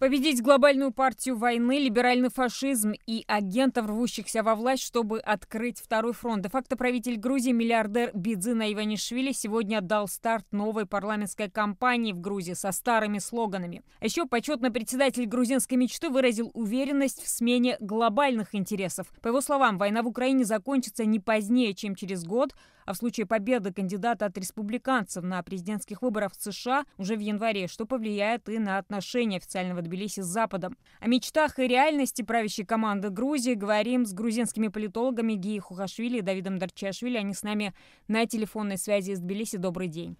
Победить глобальную партию войны, либеральный фашизм и агентов, рвущихся во власть, чтобы открыть второй фронт. Де-факто правитель Грузии, миллиардер Бидзина Иванишвили, сегодня дал старт новой парламентской кампании в Грузии со старыми слоганами. А еще почетный председатель грузинской мечты выразил уверенность в смене глобальных интересов. По его словам, война в Украине закончится не позднее, чем через год, а в случае победы кандидата от республиканцев на президентских выборах в США уже в январе, что повлияет и на отношения официального Тбилиси с Западом. О мечтах и реальности правящей команды Грузии говорим с грузинскими политологами Гии Хухашвили и Давидом Дарчашвили. Они с нами на телефонной связи из Тбилиси. Добрый день.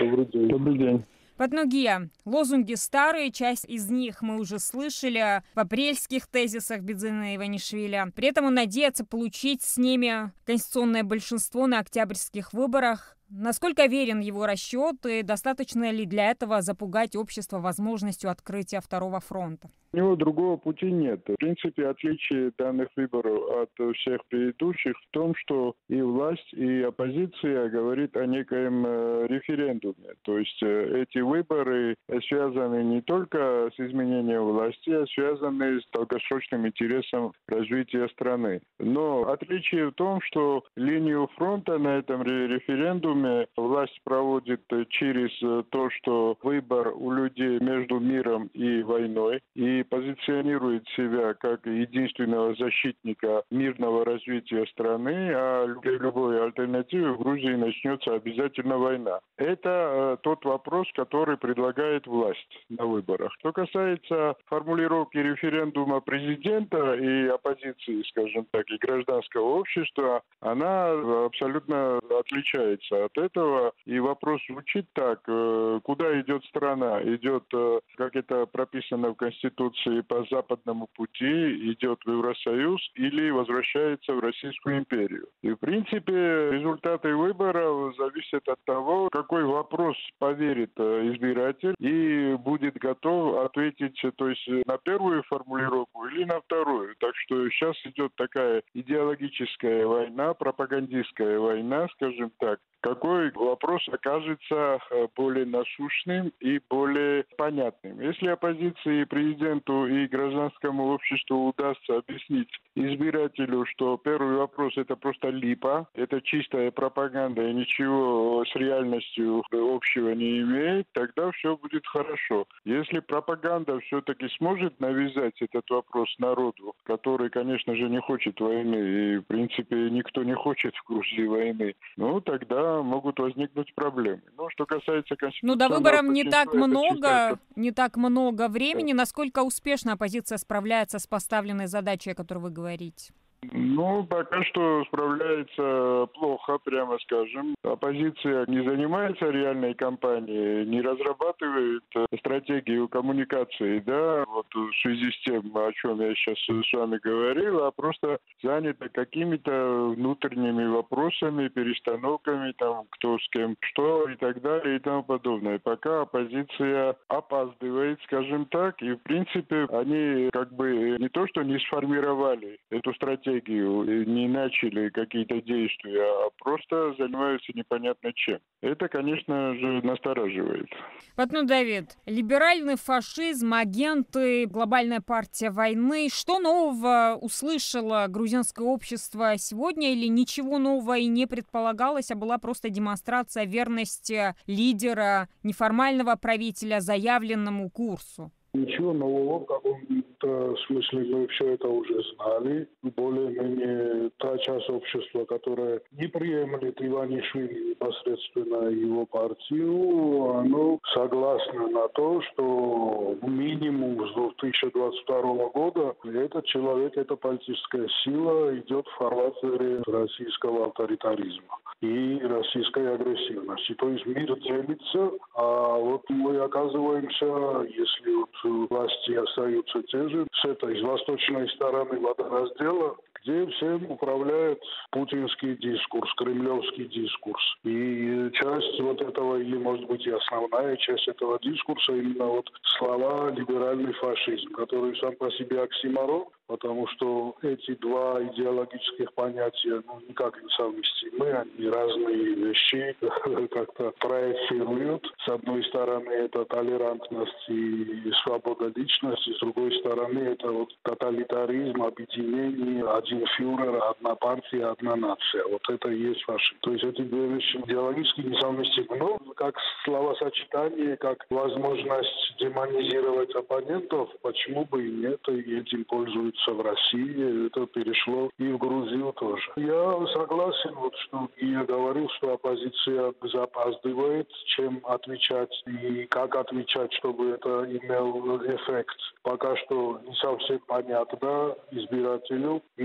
Добрый день. Добрый день. Подногия. Лозунги старые, часть из них мы уже слышали в апрельских тезисах Бедзина Иванишвили. При этом он надеется получить с ними конституционное большинство на октябрьских выборах. Насколько верен его расчет и достаточно ли для этого запугать общество возможностью открытия второго фронта? У него другого пути нет. В принципе, отличие данных выборов от всех предыдущих в том, что и власть, и оппозиция говорит о некоем э, референдуме. То есть э, эти выборы связаны не только с изменением власти, а связаны с долгосрочным интересом развития страны. Но отличие в том, что линию фронта на этом референдуме власть проводит через то, что выбор у людей между миром и войной, и позиционирует себя как единственного защитника мирного развития страны, а при любой альтернативе в Грузии начнется обязательно война. Это э, тот вопрос, который предлагает власть на выборах. Что касается формулировки референдума президента и оппозиции, скажем так, и гражданского общества, она абсолютно отличается от этого. И вопрос звучит так, э, куда идет страна? Идет, э, как это прописано в Конституции, по западному пути идет в Евросоюз или возвращается в Российскую империю. И, в принципе, результаты выборов зависят от того, какой вопрос поверит э, избиратель и будет готов ответить, то есть на первую формулировку или на вторую. Так что сейчас идет такая идеологическая война, пропагандистская война, скажем так, какой вопрос окажется э, более насущным и более понятным. Если оппозиции президенту и гражданскому обществу удастся объяснить избирателю, что первый вопрос это просто липа, это чистая пропаганда и ничего с реальностью общего не имеет, тогда все будет хорошо. Если пропаганда все-таки сможет навязать этот вопрос народу, который, конечно же, не хочет войны, и в принципе никто не хочет в Грузии войны, ну тогда могут возникнуть проблемы. Ну, что касается Ну, до выборов не так много, не так много времени. Насколько успешно оппозиция справляется с поставленной задачей, о которой вы говорите? Ну, пока что справляется плохо, прямо скажем. Оппозиция не занимается реальной кампанией, не разрабатывает стратегию коммуникации, да, вот в связи с тем, о чем я сейчас с вами говорил, а просто занята какими-то внутренними вопросами, перестановками, там, кто с кем что и так далее и тому подобное. Пока оппозиция опаздывает, скажем так, и в принципе они как бы не то, что не сформировали эту стратегию, стратегию, не начали какие-то действия, а просто занимаются непонятно чем. Это, конечно же, настораживает. Потом, Давид, либеральный фашизм, агенты, глобальная партия войны. Что нового услышало грузинское общество сегодня или ничего нового и не предполагалось, а была просто демонстрация верности лидера, неформального правителя заявленному курсу? Ничего нового в каком-то смысле мы все это уже знали. Более-менее та часть общества, которая не приемлет Иванишвили непосредственно его партию, оно согласно на то, что минимум с 2022 года этот человек, эта политическая сила идет в фарватере российского авторитаризма и российской агрессивности. То есть мир делится, а вот мы оказываемся, если вот власти остаются те же, с этой, с восточной стороны водораздела, где всем управляет путинский дискурс, кремлевский дискурс. И часть вот этого, или может быть и основная часть этого дискурса, именно вот слова либеральный фашизм, который сам по себе оксиморон, потому что эти два идеологических понятия ну, никак не совместимы, они разные вещи как-то проецируют. С одной стороны, это толерантность и свобода личности, с другой стороны, это вот тоталитаризм, объединение, один фюрер, одна партия, одна нация. Вот это и есть фашизм. То есть эти две вещи идеологически несовместимы. Но как словосочетание, как возможность демонизировать оппонентов, почему бы и нет, и этим пользуются в России, это перешло и в Грузию тоже. Я согласен, вот, что я говорил, что оппозиция запаздывает, чем отвечать и как отвечать, чтобы это имел эффект. Пока что не совсем понятно избирателю. И,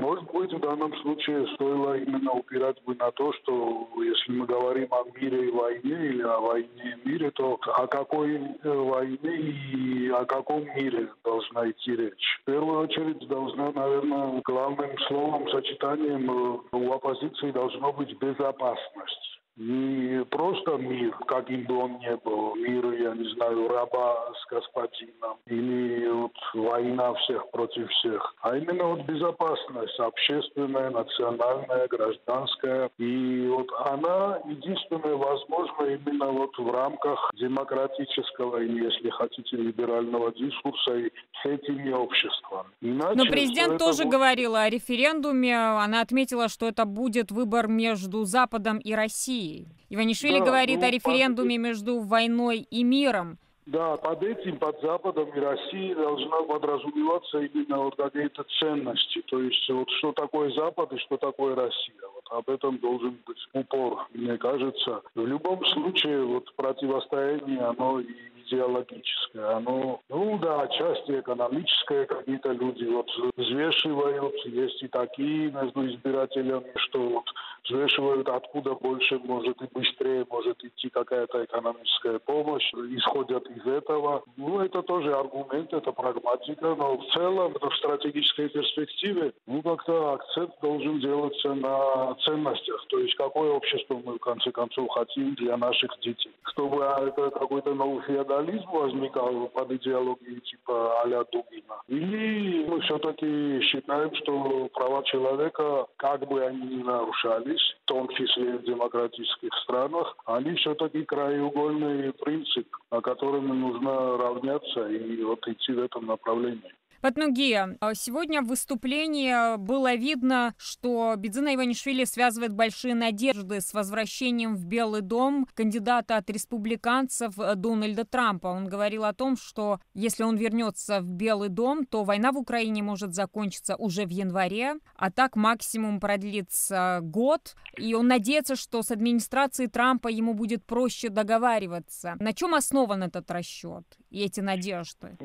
может быть, в данном случае стоило именно упирать бы на то, что если мы говорим о мире и войне или о войне и мире, то о какой войне и о каком мире должна идти речь. В первую очередь должна, наверное, главным словом, сочетанием э, у оппозиции должно быть безопасность не просто мир, каким бы он ни был, мир, я не знаю, раба с господином, или вот война всех против всех, а именно вот безопасность общественная, национальная, гражданская. И вот она единственная возможна именно вот в рамках демократического или, если хотите, либерального дискурса и с этими обществами. Иначе, Но президент тоже будет... говорила о референдуме. Она отметила, что это будет выбор между Западом и Россией. Россией. Иванишвили да, говорит ну, о референдуме под... между войной и миром. Да, под этим, под Западом и Россией должна подразумеваться именно вот какие-то ценности. То есть вот что такое Запад и что такое Россия. Вот об этом должен быть упор, мне кажется. В любом случае вот противостояние, оно и идеологическое. Оно, ну да, отчасти экономическое. Какие-то люди вот взвешивают. Есть и такие между избирателями, что вот взвешивают, откуда больше может и быстрее может идти какая-то экономическая помощь, исходят из этого. Ну, это тоже аргумент, это прагматика, но в целом, в стратегической перспективе, ну, как-то акцент должен делаться на ценностях, то есть какое общество мы, в конце концов, хотим для наших детей. Чтобы это какой-то новый феодализм возникал под идеологией типа а-ля Дугина. Или мы все-таки считаем, что права человека, как бы они ни нарушали, здесь, в том числе в демократических странах, они все-таки краеугольный принцип, на котором нужно равняться и вот идти в этом направлении. Патнугия, а сегодня в выступлении было видно, что Бедзина Иванишвили связывает большие надежды с возвращением в Белый дом кандидата от республиканцев Дональда Трампа. Он говорил о том, что если он вернется в Белый дом, то война в Украине может закончиться уже в январе, а так максимум продлится год. И он надеется, что с администрацией Трампа ему будет проще договариваться. На чем основан этот расчет эти надежды?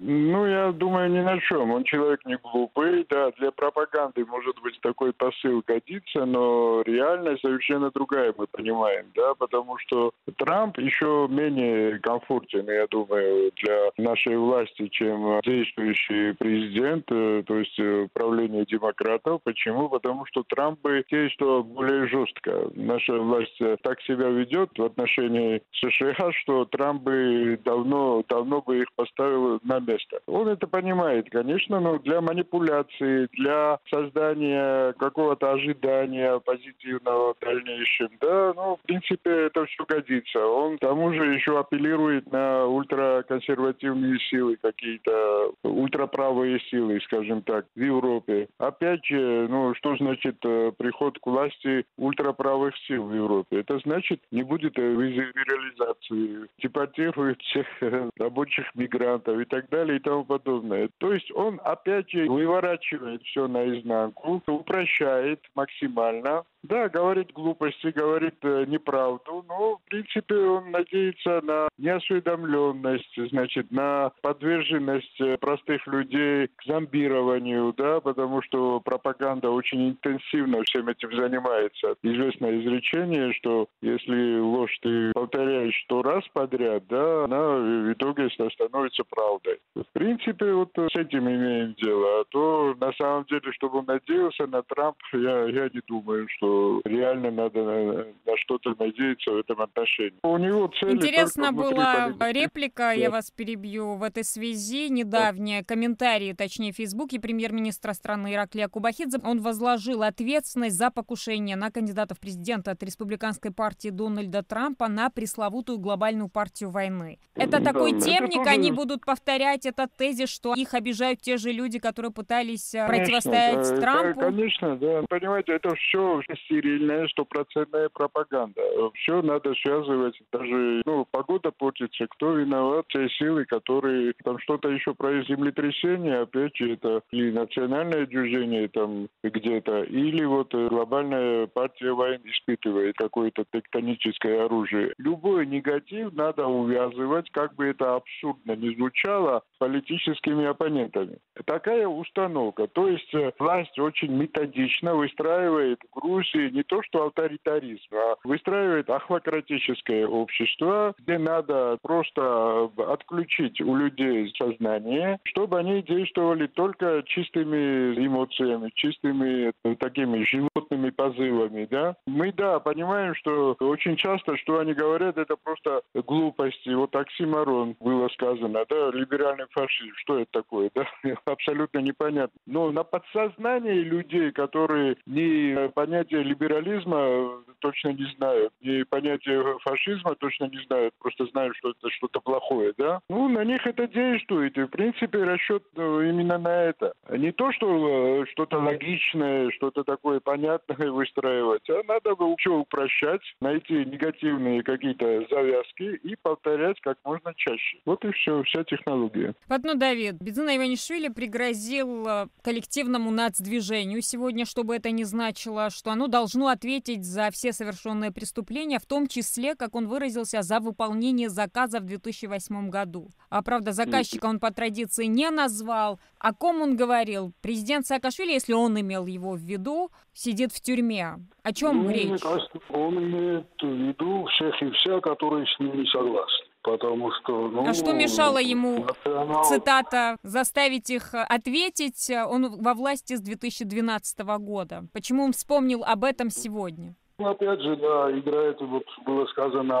Ну, я думаю, ни на чем. Он человек не глупый, да, для пропаганды, может быть, такой посыл годится, но реальность совершенно другая, мы понимаем, да, потому что Трамп еще менее комфортен, я думаю, для нашей власти, чем действующий президент, э, то есть э, правление демократов. Почему? Потому что Трамп бы действовал более жестко. Наша власть э, так себя ведет в отношении США, что Трамп бы давно, давно бы их поставил на место. Он это понимает, конечно, но для манипуляции, для создания какого-то ожидания позитивного в дальнейшем, да, ну, в принципе, это все годится. Он к тому же еще апеллирует на ультраконсервативные силы, какие-то ультраправые силы, скажем так, в Европе. Опять же, ну, что значит э, приход к власти ультраправых сил в Европе? Это значит, не будет визуализации, депортируют всех рабочих мигрантов и так далее и тому подобное. То есть он опять же выворачивает все наизнанку, упрощает максимально Да, говорит глупости, говорит э, неправду, но, в принципе, он надеется на неосведомленность, значит, на подверженность э, простых людей к зомбированию, да, потому что пропаганда очень интенсивно всем этим занимается. Известное изречение, что если ложь ты повторяешь сто раз подряд, да, она в итоге становится правдой. В принципе, вот с этим имеем дело. А то, на самом деле, чтобы он надеялся на Трамп, я, я не думаю, что реально надо на, на что-то надеяться в этом отношении. У него цели Интересно была реплика, да. я вас перебью, в этой связи, недавние да. комментарии, точнее, в Фейсбуке премьер-министра страны Ираклия Кубахидзе. Он возложил ответственность за покушение на кандидата в президента от республиканской партии Дональда Трампа на пресловутую глобальную партию войны. Это да, такой темник, тоже... они будут повторять этот тезис, что их обижают те же люди, которые пытались э, конечно, противостоять да, Трампу. Конечно, да. Понимаете, это все стерильная, стопроцентная пропаганда. Все надо связывать. Даже ну, погода портится, кто виноват, те силы, которые там что-то еще про землетрясение, опять же, это и национальное движение там где-то, или вот глобальная партия войн испытывает какое-то тектоническое оружие. Любой негатив надо увязывать, как бы это абсурдно не звучало, политическими оппонентами. Такая установка. То есть э, власть очень методично выстраивает в Грузии не то что авторитаризм, а выстраивает ахлократическое общество, где надо просто э, отключить у людей сознание, чтобы они действовали только чистыми эмоциями, чистыми э, такими животными позывами. Да? Мы, да, понимаем, что очень часто, что они говорят, это просто глупости. Вот оксиморон было сказано, да, либеральный фашизм. Что это такое, да? Абсолютно непонятно. Но на подсознании людей, которые ни понятие либерализма точно не знают, ни понятие фашизма точно не знают, просто знают, что это что-то плохое, да? Ну, на них это действует. И, в принципе, расчет ну, именно на это. Не то, что э, что-то логичное, что-то такое понятное выстраивать, а надо бы все упрощать, найти негативные какие-то завязки и повторять как можно чаще. Вот и все, вся технология. Потно Давид, Бедзина Иванишвили пригрозил э, коллективному нацдвижению сегодня, чтобы это не значило, что оно должно ответить за все совершенные преступления, в том числе, как он выразился, за выполнение заказа в 2008 году. А правда, заказчика он по традиции не назвал. О ком он говорил? Президент Саакашвили, если он имел его в виду, сидит в тюрьме. О чем ну, речь? Он имеет в виду всех и вся, которые с ним не согласны потому что... Ну, а что мешало ему, национал... цитата, заставить их ответить? Он во власти с 2012 года. Почему он вспомнил об этом сегодня? Ну, опять же, да, играет, вот было сказано,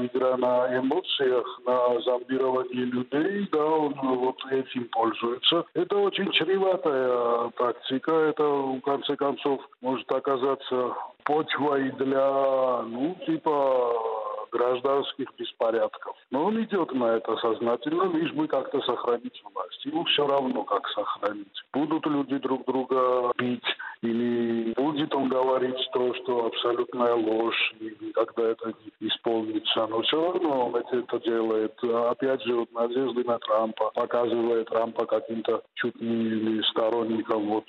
игра на эмоциях, на зомбировании людей, да, он вот этим пользуется. Это очень чреватая тактика, это, в конце концов, может оказаться почвой для, ну, типа, гражданских беспорядков. Но он идет на это сознательно, лишь бы как-то сохранить власть. Ему все равно, как сохранить. Будут люди друг друга бить, или будет он говорить то, что абсолютная ложь, и никогда это не исполнится. Но все равно он это делает. Опять же, вот надежды на Трампа, показывая Трампа каким-то чуть не сторонником вот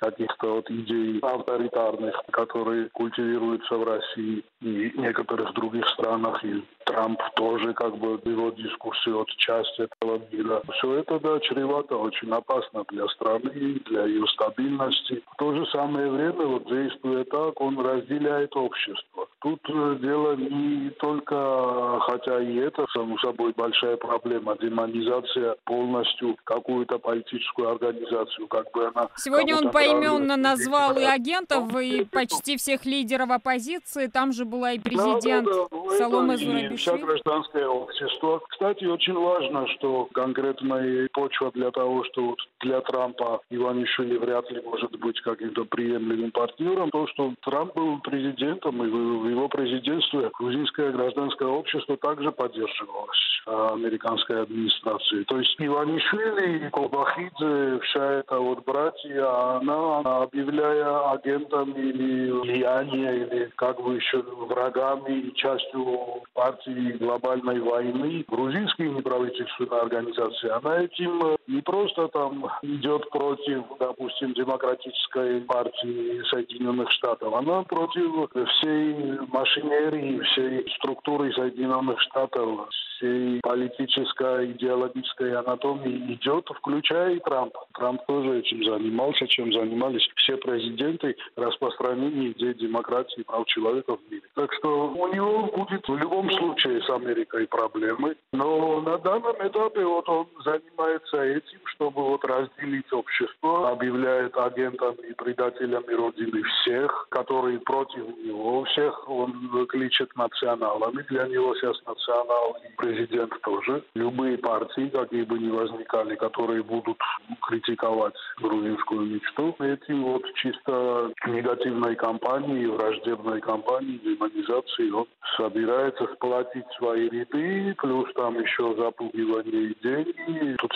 каких-то вот идей авторитарных, которые культивируются в России и некоторых других странах. И Трамп тоже как бы его дискуссию от части этого мира. Все это, да, чревато, очень опасно для страны, для ее стабильности. В то же самое время, вот действуя так, он разделяет общество. Тут э, дело не только, хотя и это, само собой, большая проблема, демонизация полностью какую-то политическую организацию, как бы она... Сегодня он поименно назвал и агентов, и почти всех лидеров оппозиции, там же была и президент да, да, да. Солома Зурабишвили. Вся гражданское общество. Кстати, очень важно, что конкретная почва для того, что для Трампа Иванишвили вряд ли может быть каким-то приемлемым партнером, то, что Трамп был президентом, и в его президентстве грузинское гражданское общество также поддерживалось а, американской администрацией. То есть Иванишвили, Колбахидзе, вся эта вот братья, она, объявляя агентами или влияние, или как бы еще врагами и частью партии глобальной войны, грузинские неправительственные организации, она этим не просто там идет против, допустим, демократической партии Соединенных Штатов, она против всей машинерии, всей структуры Соединенных Штатов, всей политической, идеологической анатомии идет, включая и Трамп. Трамп тоже этим занимался, чем занимались все президенты распространения идей демократии и прав человека в мире. Так что у него будет в любом случае с Америкой проблемы. Но на данном этапе вот он занимается этим, чтобы вот разделить общество, объявляет агентами и предателями Родины всех, которые против него, всех он кличет националами. Для него сейчас национал и президент тоже. Любые партии, какие бы ни возникали, которые будут критиковать грузинскую мечту, этим вот чисто негативной кампании, враждебной кампании, демонизации он собирается сплотить свои ряды, плюс там еще запугивание деньги, эту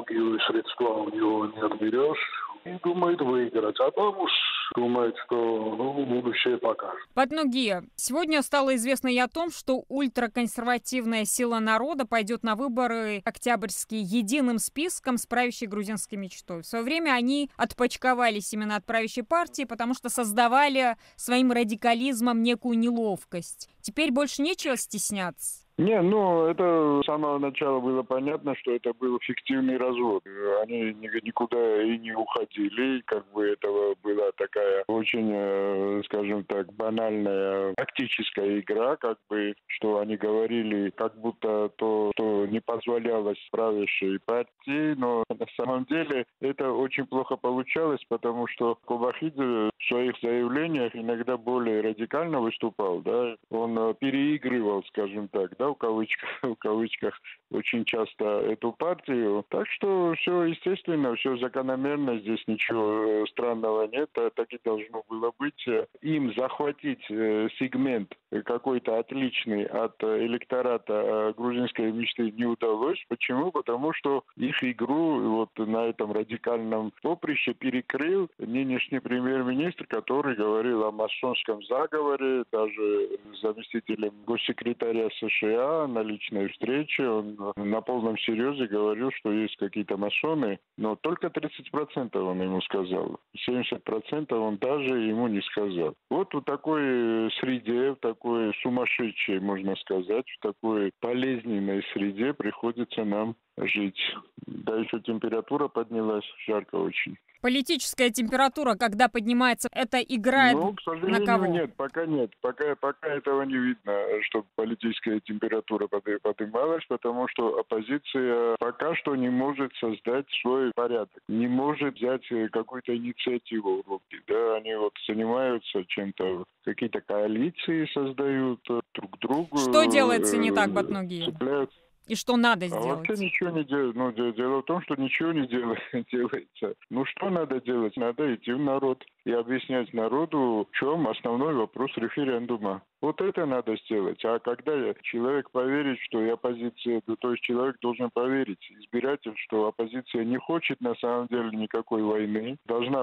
технологию и средства у него не отберешь и думает выиграть. А там уж думает, что ну, будущее покажет. Подногия. Сегодня стало известно и о том, что ультраконсервативная сила народа пойдет на выборы октябрьские единым списком с правящей грузинской мечтой. В свое время они отпочковались именно от правящей партии, потому что создавали своим радикализмом некую неловкость. Теперь больше нечего стесняться. Не, ну, это с самого начала было понятно, что это был фиктивный развод. Они никуда и не уходили, как бы этого была такая очень, э, скажем так, банальная тактическая игра, как бы, что они говорили, как будто то, что не позволялось правящей партии, но на самом деле это очень плохо получалось, потому что Кубахидзе в своих заявлениях иногда более радикально выступал, да, он э, переигрывал, скажем так, да, в кавычках, в кавычках очень часто эту партию. Так что все естественно, все закономерно, здесь ничего э, странного нет, а так и должно было быть. Им захватить э, сегмент какой-то отличный от электората грузинской мечты не удалось. Почему? Потому что их игру вот на этом радикальном поприще перекрыл нынешний премьер-министр, который говорил о масонском заговоре, даже заместителем госсекретаря США да, на личной встрече он на полном серьезе говорил, что есть какие-то масоны, но только 30% он ему сказал. 70% он даже ему не сказал. Вот в такой среде, в такой сумасшедшей, можно сказать, в такой болезненной среде приходится нам жить. Да еще температура поднялась, жарко очень. Политическая температура, когда поднимается, это играет ну, к сожалению, на кого? нет, пока нет. Пока, пока этого не видно, что политическая температура поднималась, потому что оппозиция пока что не может создать свой порядок, не может взять какую-то инициативу в руки. Да, они вот занимаются чем-то, какие-то коалиции создают друг другу. Что делается не так, Батнуги? Цепляются и что надо сделать? А вообще ничего не делать. Ну, дело в том, что ничего не делается. Ну, что надо делать? Надо идти в народ и объяснять народу, в чем основной вопрос референдума. Вот это надо сделать. А когда человек поверит, что и оппозиция, то есть человек должен поверить, избиратель, что оппозиция не хочет на самом деле никакой войны, должна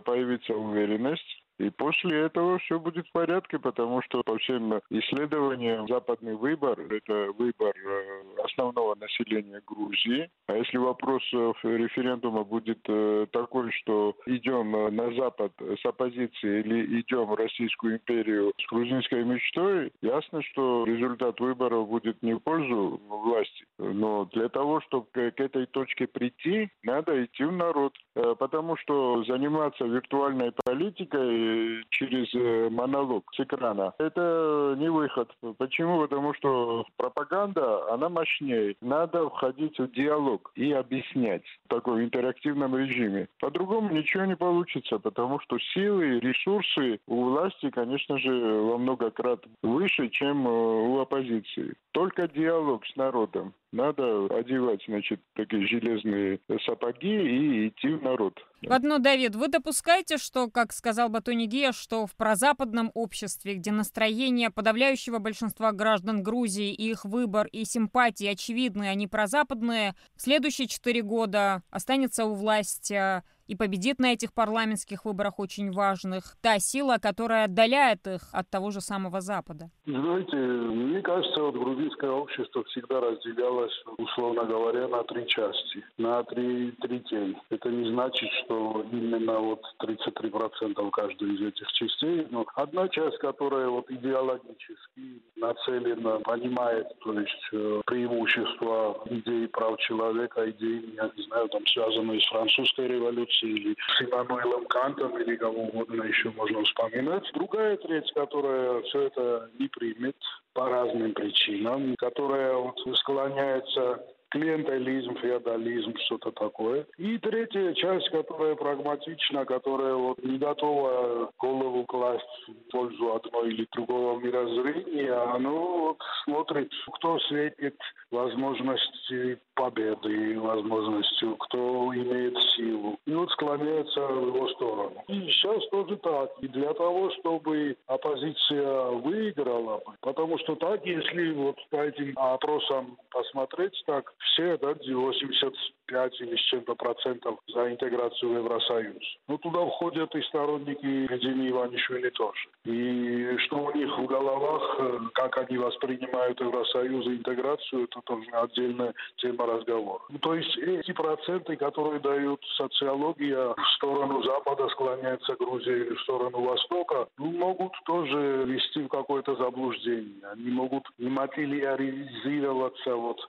появиться уверенность, и после этого все будет в порядке, потому что по всем исследованиям западный выбор – это выбор э, основного населения Грузии. А если вопрос э, референдума будет э, такой, что идем на Запад с оппозицией или идем в Российскую империю с грузинской мечтой, ясно, что результат выборов будет не в пользу власти. Но для того, чтобы к этой точке прийти, надо идти в народ. Потому что заниматься виртуальной политикой через э, монолог с экрана. Это не выход. Почему? Потому что пропаганда, она мощнее. Надо входить в диалог и объяснять в таком интерактивном режиме. По-другому ничего не получится, потому что силы, ресурсы у власти, конечно же, во много крат выше, чем э, у оппозиции. Только диалог с народом. Надо одевать, значит, такие железные сапоги и идти в народ. Одно, Давид, вы допускаете, что, как сказал Батони Гия, что в прозападном обществе, где настроение подавляющего большинства граждан Грузии и их выбор и симпатии очевидны, они прозападные, в следующие четыре года останется у власти и победит на этих парламентских выборах очень важных, та сила, которая отдаляет их от того же самого Запада? Знаете, мне кажется, вот грузинское общество всегда разделялось, условно говоря, на три части, на три, три тень. Это не значит, что именно вот 33% каждой из этих частей, но одна часть, которая вот идеологически нацелена, понимает, то есть э, преимущества идей прав человека, идей, я не знаю, там связанные с французской революцией или с Иммануэлом Кантом или кого угодно еще можно вспоминать. Другая треть, которая все это не примет по разным причинам, которая вот склоняется клиентализм, феодализм, что-то такое. И третья часть, которая прагматична, которая вот не готова голову класть в пользу одного или другого мирозрения, оно вот смотрит, кто светит возможности победы, возможностью, кто имеет силу. И вот склоняется в его сторону. И сейчас тоже так. И для того, чтобы оппозиция выиграла, потому что так, если вот по этим опросам посмотреть, так все, да, 85 или с чем-то процентов за интеграцию в Евросоюз. Ну, туда входят и сторонники Евгения Иванишвили тоже. И что у них в головах, э, как они воспринимают Евросоюз и интеграцию, это тоже отдельная тема разговора. Ну, то есть эти проценты, которые дают социология в сторону Запада склоняется Грузия или в сторону Востока, ну, могут тоже вести в какое-то заблуждение. Они могут не материализироваться вот в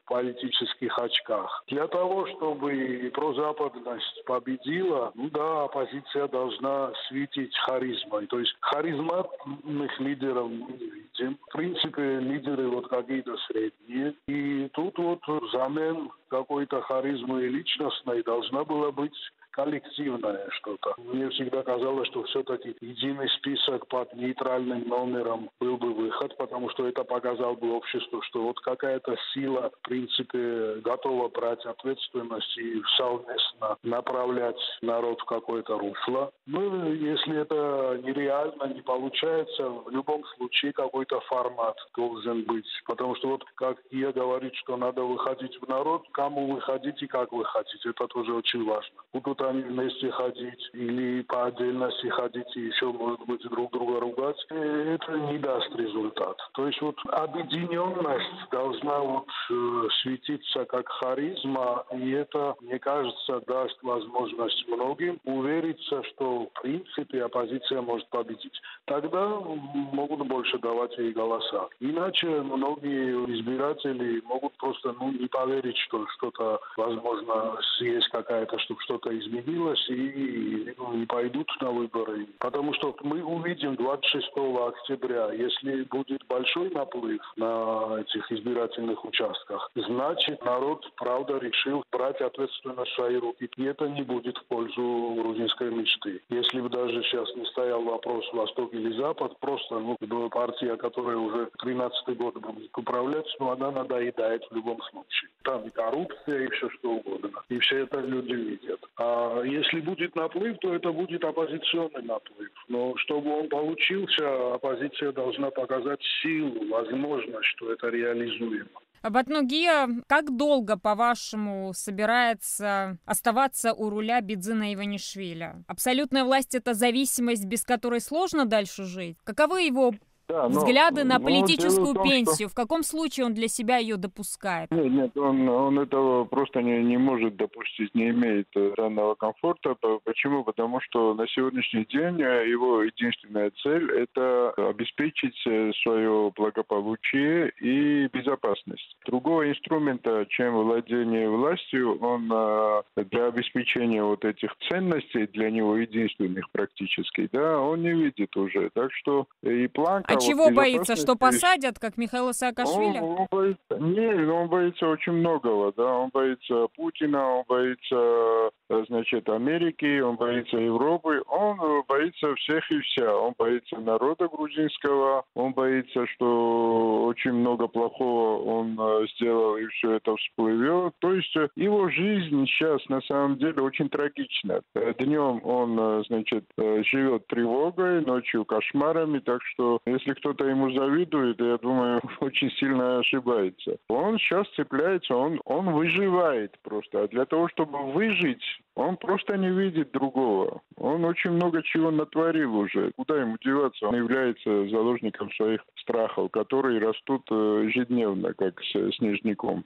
политических очках. Для того, чтобы прозападность победила, ну да, оппозиция должна светить харизмой. То есть харизматных лидеров мы не видим. В принципе, лидеры вот какие-то средние. И тут вот взамен какой-то харизмы личностной должна была быть коллективное что-то. Мне всегда казалось, что все-таки единый список под нейтральным номером был бы выход, потому что это показал бы обществу, что вот какая-то сила, в принципе, готова брать ответственность и совместно направлять народ в какое-то русло. Ну, если это нереально, не получается, в любом случае какой-то формат должен быть. Потому что вот как я говорю, что надо выходить в народ, кому выходить и как выходить, это тоже очень важно. Будут они вместе ходить или по отдельности ходить и еще, может быть, друг друга ругать, э, это не даст результат. То есть вот объединенность должна вот э, светиться как харизма, и это, мне кажется, даст возможность многим увериться, что в принципе оппозиция может победить. Тогда могут больше давать ей голоса. Иначе многие избиратели могут просто ну, не поверить, что что-то, возможно, есть какая-то, чтобы что-то изменилось изменилось и ну, не пойдут на выборы. Потому что мы увидим 26 октября, если будет большой наплыв на этих избирательных участках, значит народ, правда, решил брать ответственность в свои руки. И это не будет в пользу грузинской мечты. Если бы даже сейчас не стоял вопрос Восток или Запад, просто ну, партия, которая уже 13 год будет управлять, но она надоедает в любом случае. Там и коррупция, и все что угодно. И все это люди видят. А если будет наплыв, то это будет оппозиционный наплыв. Но чтобы он получился, оппозиция должна показать силу, возможность, что это реализуемо. Батнугия, как долго, по-вашему, собирается оставаться у руля Бедзина Иванишвили? Абсолютная власть — это зависимость, без которой сложно дальше жить? Каковы его да, но, взгляды на политическую том, пенсию. Что... В каком случае он для себя ее допускает? Нет, нет, он, он этого просто не, не может допустить, не имеет э, данного комфорта. Почему? Потому что на сегодняшний день э, его единственная цель – это обеспечить э, свое благополучие и безопасность. Другого инструмента, чем владение властью, он для обеспечения вот этих ценностей, для него единственных практически, да, он не видит уже. Так что и план а чего боится, что посадят, как Михаила Саакашвили? Он, он боится, не, он боится очень многого, да, он боится Путина, он боится, значит, Америки, он боится Европы, он боится всех и вся, он боится народа грузинского, он боится, что очень много плохого он э, сделал и все это всплывет, то есть э, его жизнь сейчас на самом деле очень трагична. Э, Днем он, значит, живет тревогой, ночью кошмарами, так что если если кто-то ему завидует, я думаю, очень сильно ошибается. Он сейчас цепляется, он, он выживает просто. А для того, чтобы выжить, Он просто не видит другого. Он очень много чего натворил уже. Куда ему деваться? Он является заложником своих страхов, которые растут э, ежедневно, как с снежником.